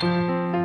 嗯。